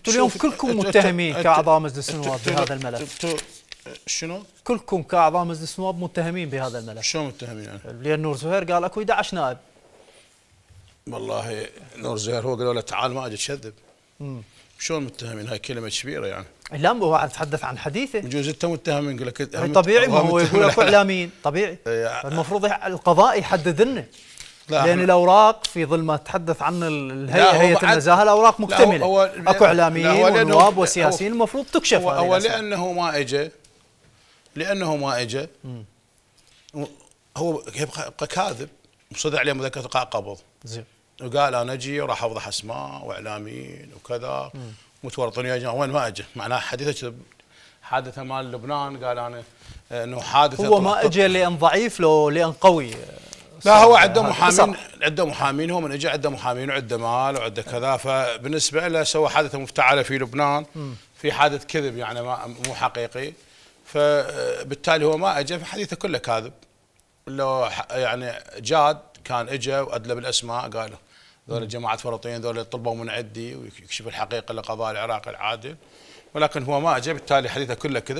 أنتم اليوم كلكم متهمين كأعضاء مجلس النواب بهذا الملف. شنو؟ كلكم كأعضاء مجلس النواب متهمين بهذا الملف. شلون متهمين يعني؟ لأن نور زهير قال أكو 11 نائب. والله نور زهير هو قالوا له تعال ما أجي تكذب شلون متهمين؟ هاي كلمة كبيرة يعني. لا هو اتحدث عن حديثه. بجوز انت متهم يقول لك طبيعي ما هو يقول أكو إعلاميين. طبيعي. المفروض القضاء يحدد لنا لا، لأن الأوراق في ظل ما تحدث عن ال- لا، الهيئه هيئة النزاهة الأوراق مكتملة. هو- أكو لا، اعلاميين ونواب وسياسيين المفروض تكشف هو, هو. لأنه ما اجى لأنه ما اجى هو يبقى كاذب صدع عليه مذكرة ايقاع قبض زين. وقال أنا أجي وراح افضح أسماء وإعلاميين وكذا. متورطين يا جماعة وين ما اجى معناه حديثة كذب حادثة مال لبنان قال أنا إنه حادثة هو ما اجى لأن ضعيف لو لأن قوي. لا هو عنده محامين. عنده محامين هو من اجى عنده محامين وعنده مال وعنده كذا فبالنسبة له سوى حادثة مفتعلة في لبنان في حادث كذب يعني ما مو حقيقي. فبالتالي هو ما اجى فحديثه كله كاذب. لو يعني جاد كان اجى وادلى بالاسماء قالوا ذول جماعة فرطين ذول طلبوا من عندي ويكشف الحقيقة لقضاء العراق العادل. ولكن هو ما اجى بالتالي حديثه كله كذب.